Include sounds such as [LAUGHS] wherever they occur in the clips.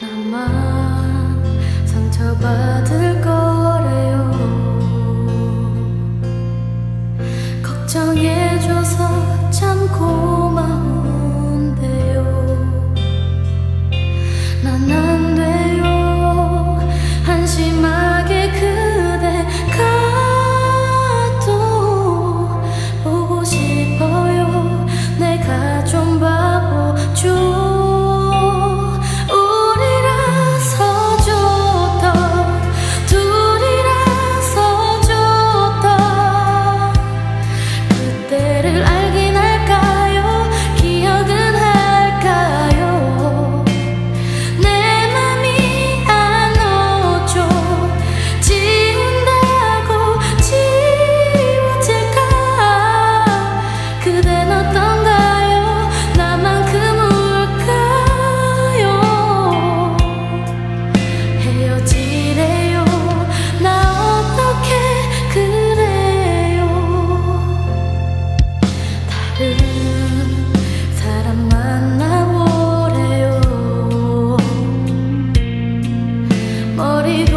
나만 상처받은 florido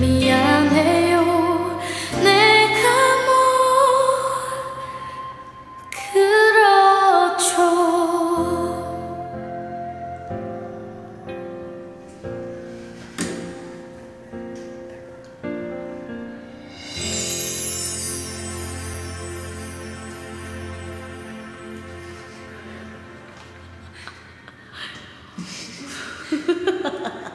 미안해요. 내가 뭐 그렇죠? [LAUGHS]